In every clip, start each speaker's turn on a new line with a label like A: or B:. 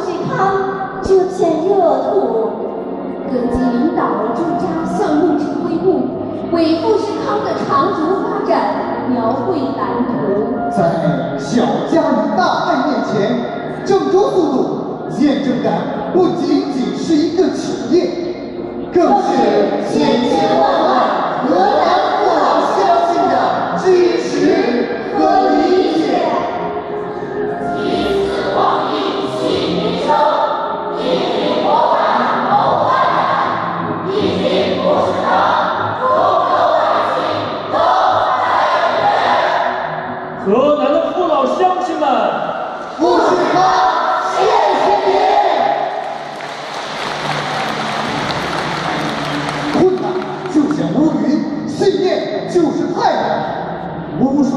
A: 富士康这片热土。各级领导驻扎项目指挥部，为富士康的长足发展描绘蓝图。
B: 在小家与大爱面前，郑州速度验证感不仅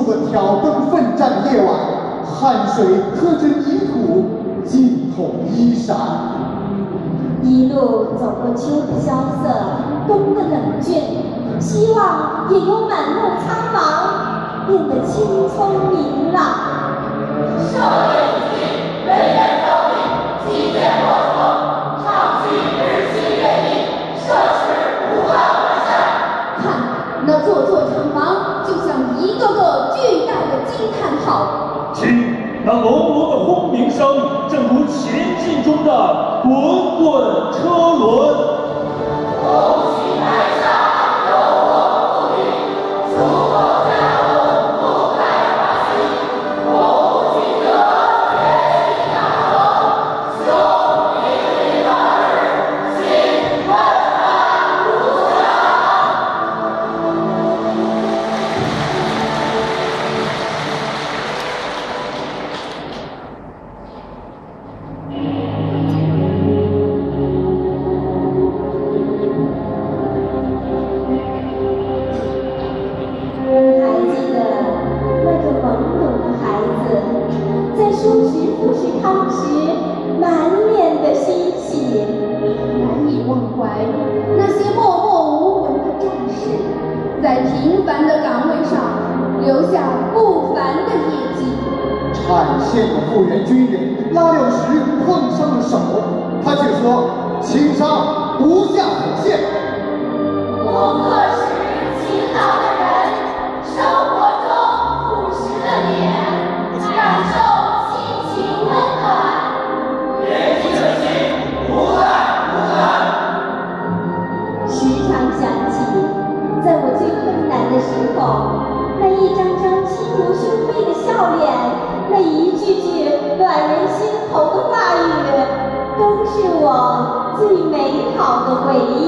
B: 无数个挑灯奋战的夜晚，汗水刻着泥土，浸透衣衫。
A: 一路走过秋的萧瑟，冬的冷峻，希望也由满目苍茫变得青葱明朗。
C: 社会主义，人人斗力，基建过程，长期日新月异，设施不断完善。
A: 看，那座座城惊叹号。
D: 听那隆隆的轰鸣声，正如前进中的滚滚车轮。
A: 富士康时满脸的欣喜，难以忘怀那些默默无闻的战士，在平凡的岗位上留下不凡的业绩。
B: 产线的复员军人拉料时碰伤了手，他却说轻伤不下火线。
C: 我可是勤劳的
A: 那一张张轻如兄妹的笑脸，那一句句暖人心头的话语，都是我最美好的回忆。